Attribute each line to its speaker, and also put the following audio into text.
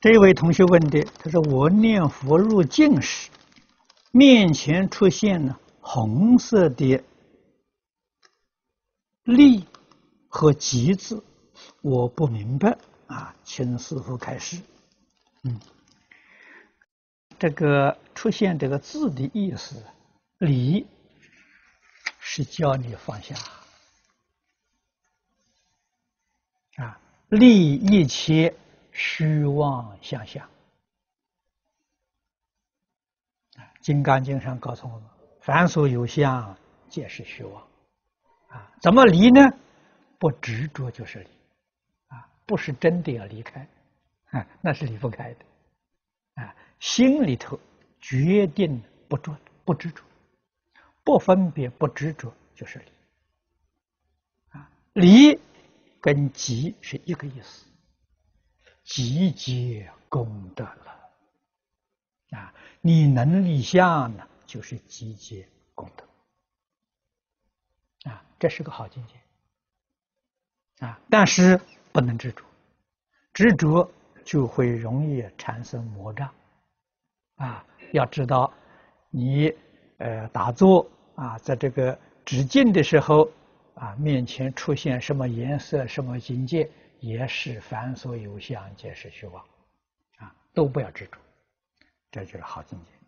Speaker 1: 这位同学问的，他说：“我念佛入境时，面前出现了红色的‘利’和‘吉’字，我不明白啊，请师傅开示。”嗯，这个出现这个字的意思，“理”是教你放下啊，利一切。虚妄相向，《金刚经》上告诉我们：凡所有相，皆是虚妄。啊，怎么离呢？不执着就是离，啊，不是真的要离开，啊，那是离不开的。啊，心里头决定不着，不执着，不分别，不执着就是离。啊，离跟急是一个意思。集结功德了啊！你能立下呢，就是集结功德啊！这是个好境界啊！但是不能执着，执着就会容易产生魔障啊！要知道，你呃打坐啊，在这个止境的时候啊，面前出现什么颜色、什么境界。也是凡所有相，皆是虚妄，啊，都不要执着，这就是好境界。